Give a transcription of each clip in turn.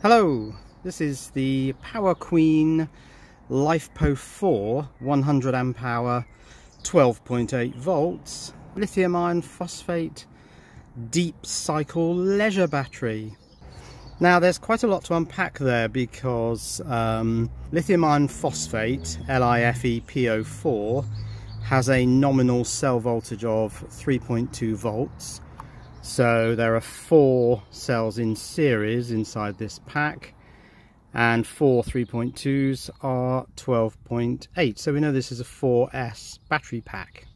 Hello, this is the Power Queen LiFePO4 100 amp hour 12.8 volts lithium iron phosphate deep cycle leisure battery. Now there's quite a lot to unpack there because um, lithium iron phosphate LiFePO4 has a nominal cell voltage of 3.2 volts so there are four cells in series inside this pack and four 3.2s are 12.8. So we know this is a 4S battery pack.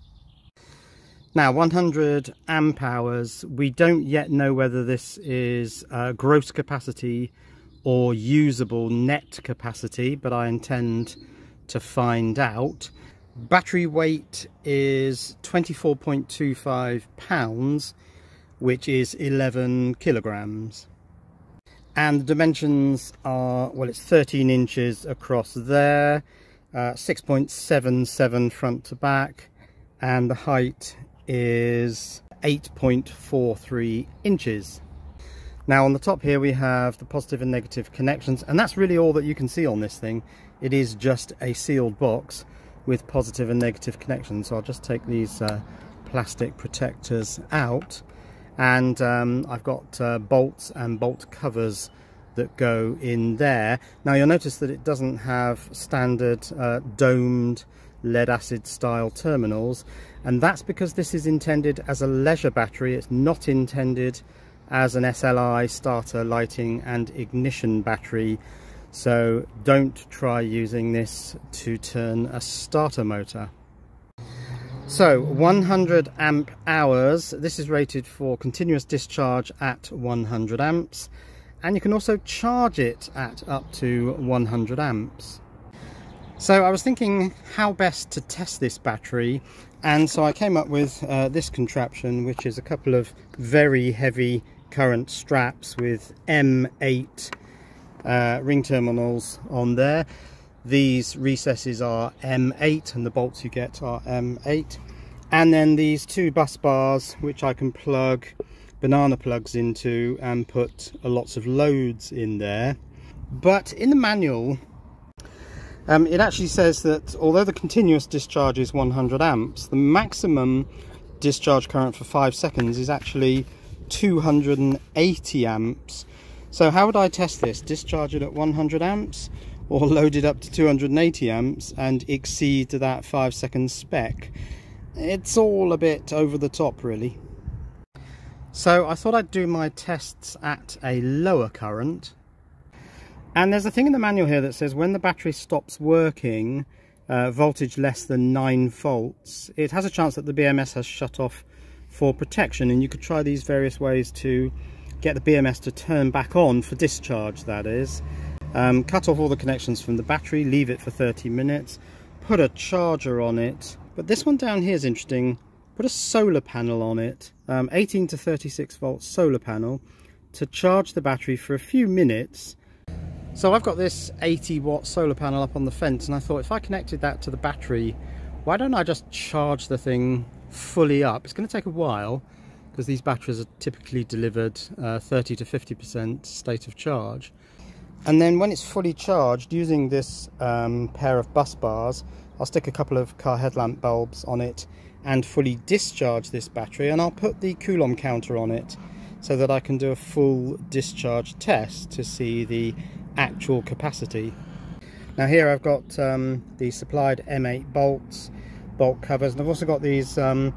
Now 100 amp hours, we don't yet know whether this is uh, gross capacity or usable net capacity, but I intend to find out. Battery weight is 24.25 pounds which is 11 kilograms. And the dimensions are well it's 13 inches across there uh, 6.77 front to back and the height is 8.43 inches. Now on the top here we have the positive and negative connections and that's really all that you can see on this thing. It is just a sealed box with positive and negative connections. So I'll just take these uh, plastic protectors out and um, I've got uh, bolts and bolt covers that go in there. Now you'll notice that it doesn't have standard uh, domed lead acid style terminals and that's because this is intended as a leisure battery it's not intended as an SLI starter lighting and ignition battery so don't try using this to turn a starter motor. So 100 amp hours, this is rated for continuous discharge at 100 amps. And you can also charge it at up to 100 amps. So I was thinking how best to test this battery. And so I came up with uh, this contraption which is a couple of very heavy current straps with M8 uh, ring terminals on there these recesses are M8 and the bolts you get are M8 and then these two bus bars which I can plug banana plugs into and put lots of loads in there. But in the manual um, it actually says that although the continuous discharge is 100 amps the maximum discharge current for five seconds is actually 280 amps. So how would I test this? Discharge it at 100 amps or load it up to 280 amps and exceed that five second spec. It's all a bit over the top really. So I thought I'd do my tests at a lower current. And there's a thing in the manual here that says when the battery stops working, uh, voltage less than 9 volts, it has a chance that the BMS has shut off for protection and you could try these various ways to get the BMS to turn back on for discharge that is um, cut off all the connections from the battery, leave it for 30 minutes, put a charger on it. But this one down here is interesting. Put a solar panel on it, um, 18 to 36 volt solar panel to charge the battery for a few minutes. So I've got this 80 watt solar panel up on the fence and I thought if I connected that to the battery, why don't I just charge the thing fully up? It's going to take a while because these batteries are typically delivered uh, 30 to 50% state of charge and then when it's fully charged using this um, pair of bus bars I'll stick a couple of car headlamp bulbs on it and fully discharge this battery and I'll put the Coulomb counter on it so that I can do a full discharge test to see the actual capacity. Now here I've got um, the supplied M8 bolts, bolt covers and I've also got these um,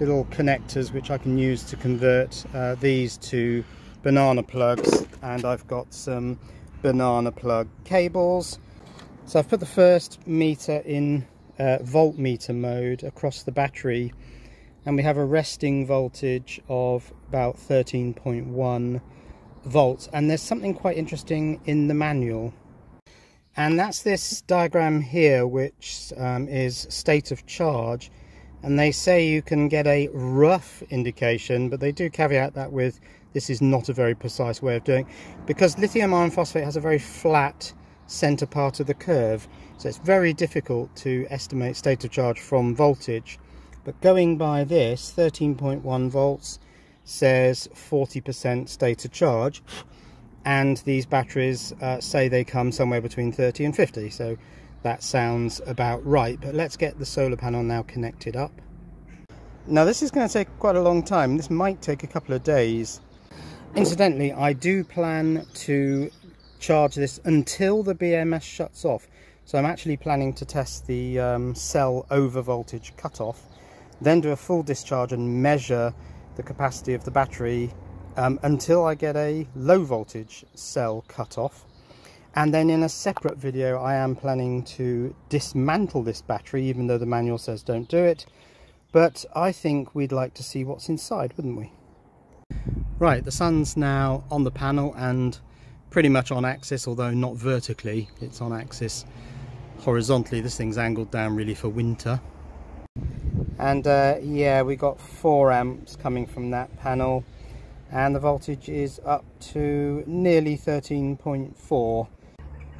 little connectors which I can use to convert uh, these to banana plugs and I've got some banana plug cables. So I've put the first meter in uh, voltmeter mode across the battery and we have a resting voltage of about 13.1 volts. And there's something quite interesting in the manual. And that's this diagram here which um, is state of charge. And they say you can get a rough indication but they do caveat that with this is not a very precise way of doing because lithium iron phosphate has a very flat center part of the curve so it's very difficult to estimate state of charge from voltage. But going by this 13.1 volts says 40% state of charge and these batteries uh, say they come somewhere between 30 and 50 so that sounds about right. But let's get the solar panel now connected up. Now this is going to take quite a long time. This might take a couple of days incidentally I do plan to charge this until the BMS shuts off. So I'm actually planning to test the um, cell over voltage cutoff then do a full discharge and measure the capacity of the battery um, until I get a low voltage cell cut off and then in a separate video I am planning to dismantle this battery even though the manual says don't do it. But I think we'd like to see what's inside wouldn't we right the sun's now on the panel and pretty much on axis although not vertically it's on axis horizontally. This thing's angled down really for winter. And uh, yeah we got four amps coming from that panel. And the voltage is up to nearly 13.4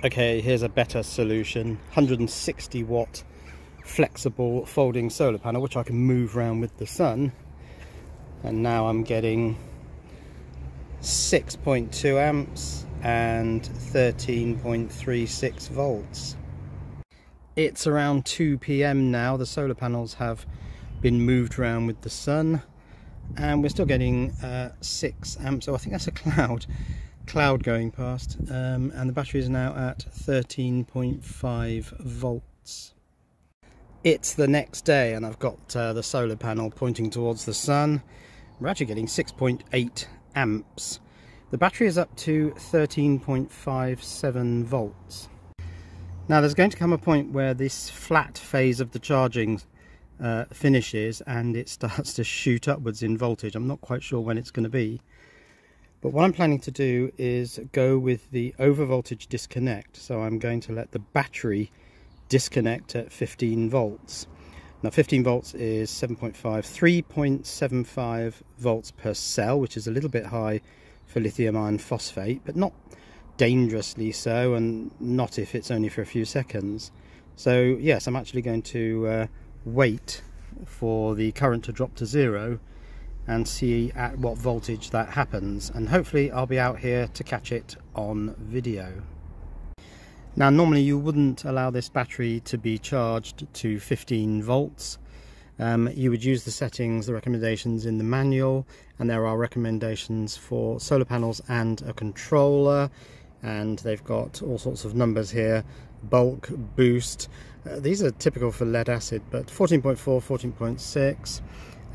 okay here's a better solution. 160 watt flexible folding solar panel which I can move around with the sun. And now I'm getting 6.2 amps and 13.36 volts. It's around 2 p.m. now. The solar panels have been moved around with the sun and we're still getting uh, 6 amps. So I think that's a cloud cloud going past. Um, and the battery is now at 13.5 volts. It's the next day and I've got uh, the solar panel pointing towards the sun. We're actually getting 6.8 amps the battery is up to 13.57 volts now there's going to come a point where this flat phase of the charging uh, finishes and it starts to shoot upwards in voltage. I'm not quite sure when it's going to be. But what I'm planning to do is go with the over voltage disconnect. So I'm going to let the battery disconnect at 15 volts. Now 15 volts is 7.5, 3.75 volts per cell, which is a little bit high for lithium iron phosphate, but not dangerously so, and not if it's only for a few seconds. So yes, I'm actually going to uh, wait for the current to drop to zero and see at what voltage that happens and hopefully I'll be out here to catch it on video. Now normally you wouldn't allow this battery to be charged to 15 volts. Um, you would use the settings, the recommendations in the manual and there are recommendations for solar panels and a controller and they've got all sorts of numbers here bulk boost uh, these are typical for lead acid but 14.4 14.6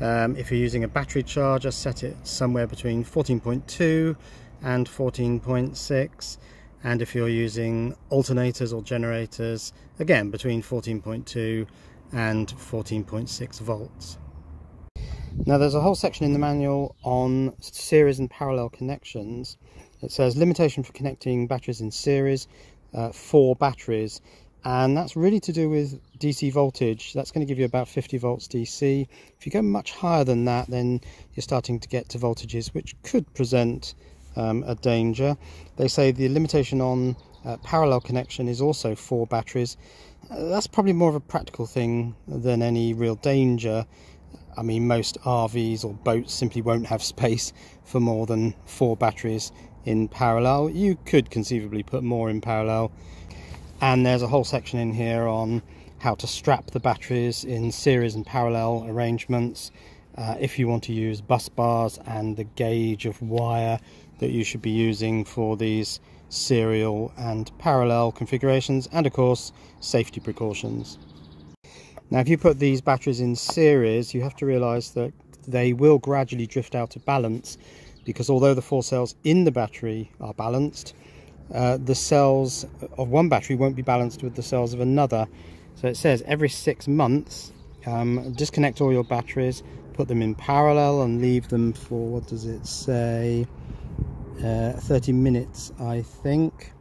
um, if you're using a battery charger set it somewhere between 14.2 and 14.6 and if you're using alternators or generators again between 14.2 and 14.6 volts now there's a whole section in the manual on series and parallel connections it says limitation for connecting batteries in series, uh, four batteries, and that's really to do with DC voltage. That's going to give you about 50 volts DC. If you go much higher than that, then you're starting to get to voltages which could present um, a danger. They say the limitation on uh, parallel connection is also four batteries. Uh, that's probably more of a practical thing than any real danger. I mean, most RVs or boats simply won't have space for more than four batteries in parallel. You could conceivably put more in parallel. And there's a whole section in here on how to strap the batteries in series and parallel arrangements. Uh, if you want to use bus bars and the gauge of wire that you should be using for these serial and parallel configurations and of course safety precautions. Now if you put these batteries in series you have to realize that they will gradually drift out of balance because although the four cells in the battery are balanced, uh, the cells of one battery won't be balanced with the cells of another. So it says every six months, um, disconnect all your batteries, put them in parallel and leave them for, what does it say, uh, 30 minutes, I think.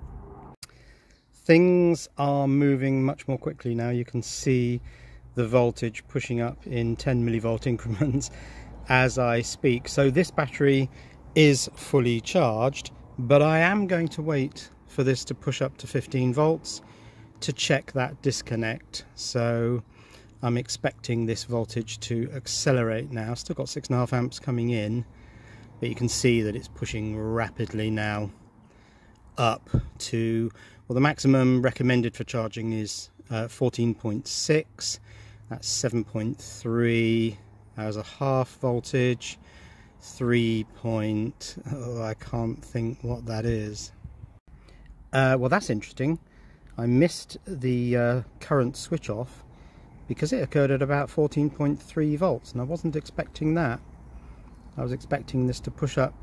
Things are moving much more quickly now. You can see the voltage pushing up in 10 millivolt increments as I speak. So this battery is fully charged but I am going to wait for this to push up to 15 volts to check that disconnect so I'm expecting this voltage to accelerate now still got six and a half amps coming in but you can see that it's pushing rapidly now up to, well the maximum recommended for charging is uh, 14.6, that's 7.3 hours a half voltage, 3 point, oh, I can't think what that is. Uh, well that's interesting. I missed the uh, current switch off because it occurred at about 14.3 volts and I wasn't expecting that. I was expecting this to push up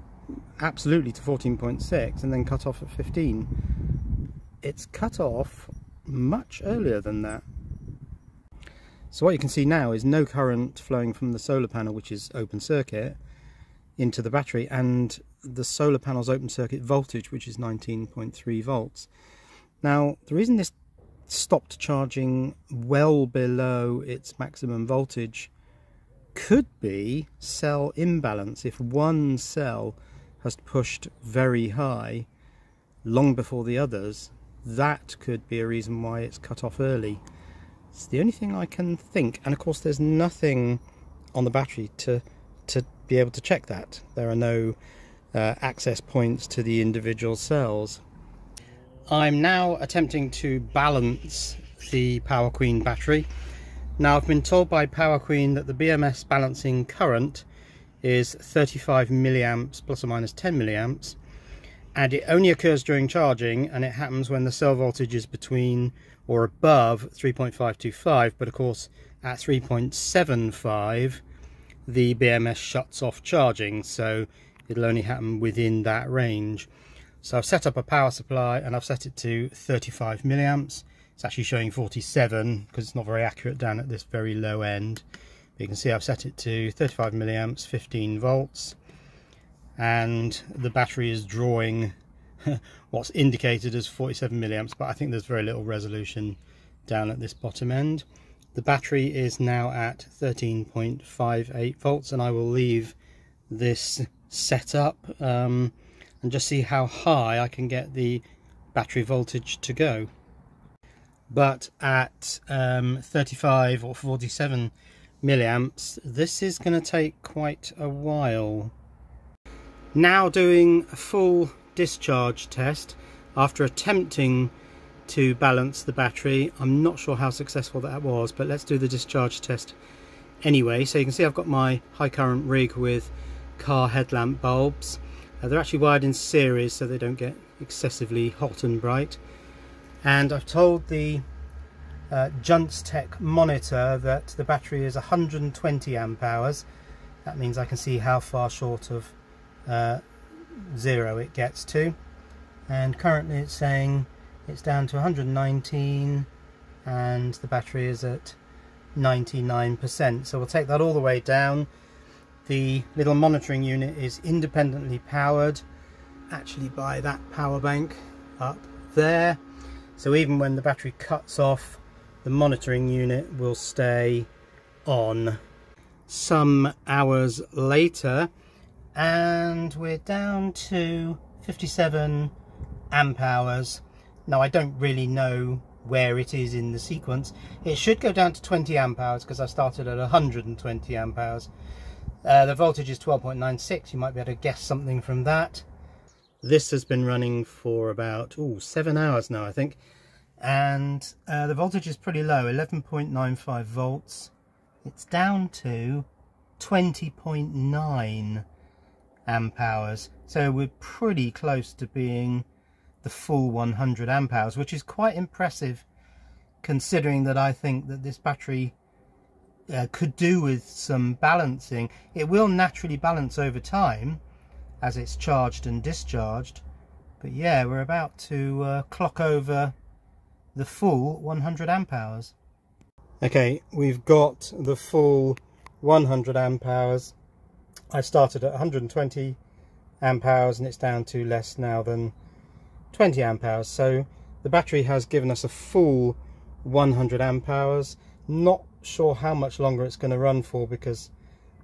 absolutely to 14.6 and then cut off at 15. It's cut off much earlier than that. So what you can see now is no current flowing from the solar panel, which is open circuit, into the battery, and the solar panel's open circuit voltage, which is 19.3 volts. Now, the reason this stopped charging well below its maximum voltage could be cell imbalance. If one cell has pushed very high long before the others, that could be a reason why it's cut off early. It's the only thing I can think. And of course, there's nothing on the battery to, to be able to check that. There are no uh, access points to the individual cells. I'm now attempting to balance the PowerQueen battery. Now I've been told by PowerQueen that the BMS balancing current is 35 milliamps plus or minus 10 milliamps and it only occurs during charging and it happens when the cell voltage is between or above 3.525 but of course at 3.75 the BMS shuts off charging so it'll only happen within that range so I've set up a power supply and I've set it to 35 milliamps. It's actually showing 47 because it's not very accurate down at this very low end. You can see I've set it to 35 milliamps 15 volts. And the battery is drawing what's indicated as 47 milliamps but I think there's very little resolution down at this bottom end. The battery is now at 13.58 volts and I will leave this set up um, and just see how high I can get the battery voltage to go. But at um, 35 or 47 milliamps this is going to take quite a while. Now doing a full discharge test after attempting to balance the battery. I'm not sure how successful that was but let's do the discharge test anyway. So you can see I've got my high current rig with car headlamp bulbs uh, they're actually wired in series so they don't get excessively hot and bright and I've told the uh, Tech monitor that the battery is 120 amp hours. That means I can see how far short of uh, zero it gets to. And currently it's saying it's down to 119 and the battery is at 99%. So we'll take that all the way down. The little monitoring unit is independently powered actually by that power bank up there. So even when the battery cuts off the monitoring unit will stay on. Some hours later and we're down to 57 amp hours. Now I don't really know where it is in the sequence. It should go down to 20 amp hours because I started at 120 amp hours. Uh, the voltage is 12.96, you might be able to guess something from that. This has been running for about ooh, seven hours now, I think. And uh, the voltage is pretty low 11.95 volts. It's down to 20.9 amp hours. So we're pretty close to being the full 100 amp hours which is quite impressive considering that I think that this battery uh, could do with some balancing it will naturally balance over time as it's charged and discharged but yeah we're about to uh, clock over the full 100 amp hours. Okay, we've got the full 100 amp hours. I started at 120 amp hours and it's down to less now than 20 amp hours. So the battery has given us a full 100 amp hours. Not sure how much longer it's going to run for because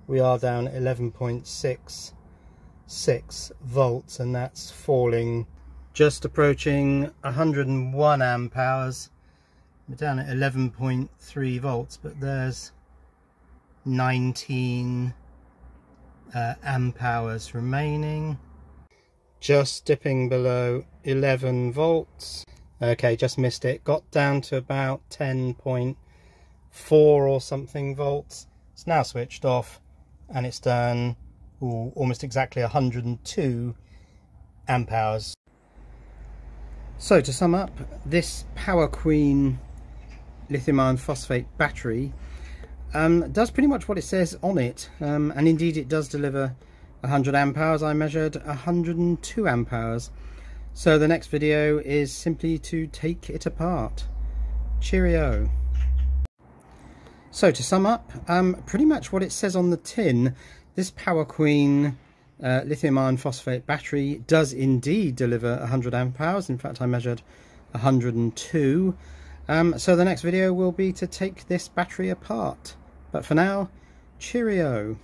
we are down 11.66 volts and that's falling just approaching 101 amp hours we're down at 11.3 volts but there's 19 uh, amp hours remaining just dipping below 11 volts. Okay, just missed it. Got down to about 10.4 or something volts. It's now switched off and it's done ooh, almost exactly 102 amp hours. So to sum up, this PowerQueen lithium iron phosphate battery um, does pretty much what it says on it um, and indeed it does deliver 100 amp hours I measured 102 amp hours so the next video is simply to take it apart cheerio so to sum up um, pretty much what it says on the tin this PowerQueen uh, lithium iron phosphate battery does indeed deliver 100 amp hours in fact I measured 102 um, so the next video will be to take this battery apart. But for now, cheerio.